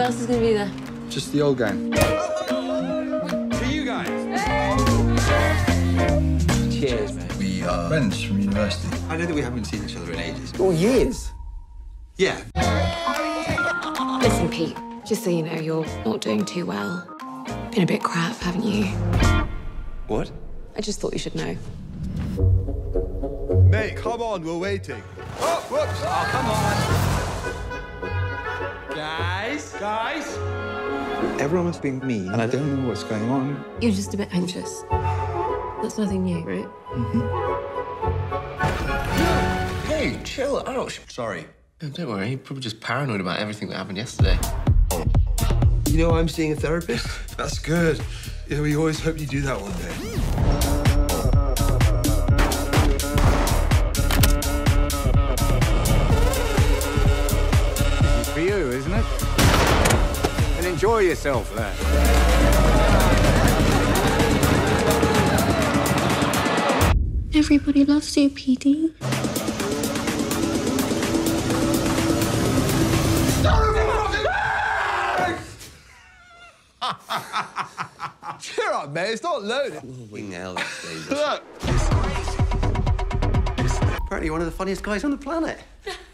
else is going to be there? Just the old gang. See you guys. Cheers, mate. We are friends from university. I know that we haven't seen each other in ages. Oh, years. Yeah. Listen, Pete, just so you know, you're not doing too well. Been a bit crap, haven't you? What? I just thought you should know. Mate, come on, we're waiting. Oh, whoops. Oh, guys. Everyone's being mean, and I don't know what's going on. You're just a bit anxious. That's nothing new, right? Mm-hmm. Hey, chill out. Sorry. No, don't worry. You're probably just paranoid about everything that happened yesterday. You know I'm seeing a therapist? That's good. Yeah, we always hope you do that one day. for you, isn't it? And enjoy yourself there. Everybody loves you, Petey. Cheer up, mate. It's not loaded. Wing hell. Look. Apparently, you're one of the funniest guys on the planet.